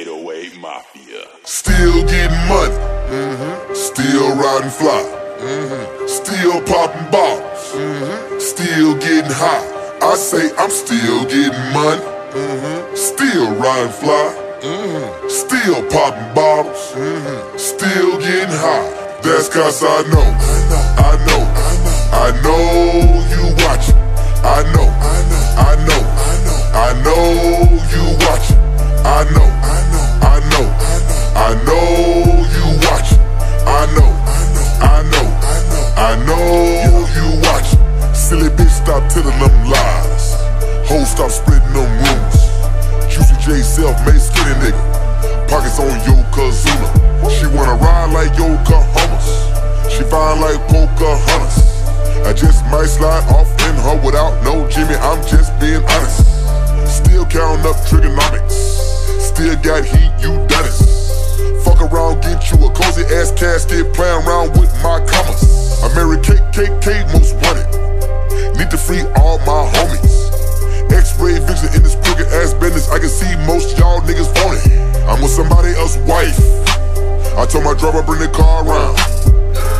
808 Mafia. Still getting money. Mm-hmm. Still riding fly. Mm-hmm. Still popping bottles. Mm-hmm. Still getting high. I say I'm still getting money. Mm-hmm. Still riding fly. Mm-hmm. Still popping bottles. Mm-hmm. Still getting high. That's cause I know. I know. I know. I know you watching. I Stop spreading them rumors. Juicy J, self-made skinny nigga. Pockets on Yokozuna. She wanna ride like Yokohamas. She fine like Pocahontas. I just might slide off in her without no Jimmy. I'm just being honest. Still counting up trigonomics. Still got heat, you done it. Fuck around, get you a cozy ass casket, playing around with I can see most y'all niggas want it. I'm with somebody else's wife. I told my driver bring the car around.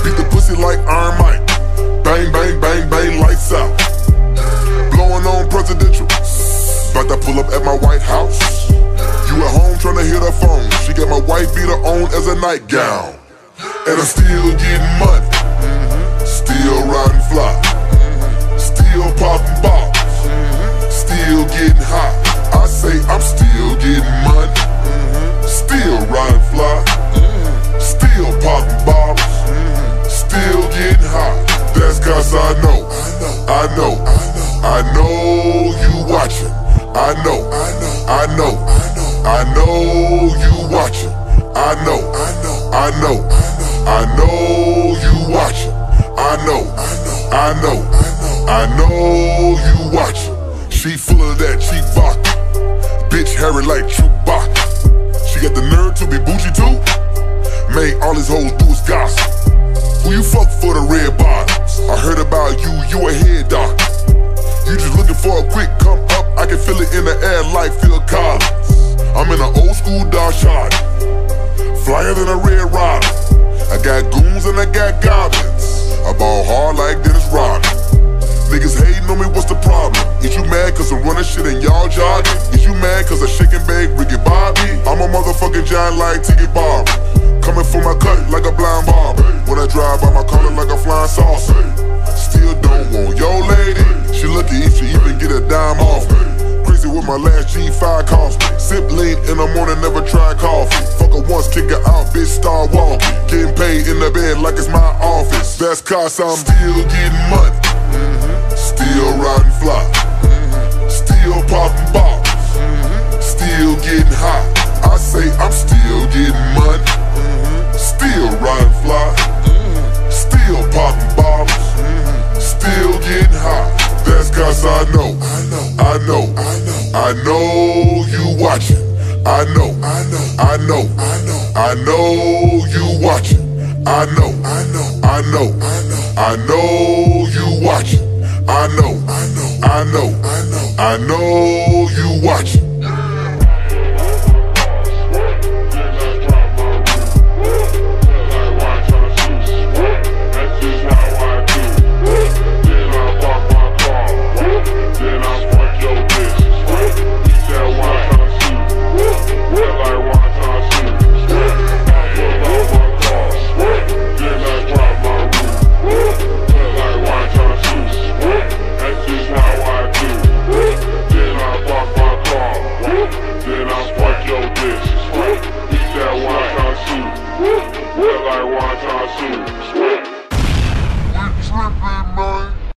Beat the pussy like Iron Mike. Bang, bang, bang, bang, lights out. Blowing on presidential. About to pull up at my White House. You at home trying to hit her phone. She got my white beater on as a nightgown. And I'm still getting money. Still riding fly. I know. I know you watching. I know. I know. I know you watching. I know. I know. I know you watching. I know. I know. I know you watching. She full of that cheap vodka. Bitch hairy like Chewbacca. She got the nerve to be bougie too. Man, all these hoes do is gossip. For a quick come up, I can feel it in the air like Phil Collins. I'm in an old school Dodge shot, flyer than a red rider. I got goons and I got goblins. I ball hard like Dennis Rodman. Niggas hating on me, what's the problem? Is you mad cause I'm running shit and y'all jogging? Is you mad cause I shake and bake Ricky Bobby? I'm a motherfucking giant like Tiki Barber. Coming for my cut like a blind barb. When I drive by my collar like a flying saucer. 85 cost. Sip lean in the morning, never try coffee. Fuck her once, kick her out, bitch, star walk. Getting paid in the bed like it's my office. That's cause I'm still getting money. Mm-hmm. Still riding fly. Mm-hmm. Still popping bottles. Mm-hmm. Still getting high. I say I'm still getting money. Still riding fly. Still popping bottles. Still getting high. That's cause I know. I know. I know. I know you watching. I know. I know. I know I know, I know you watching. I know. I know. I know I know, I know you watching. I know. I know. I know I know I know you watching. I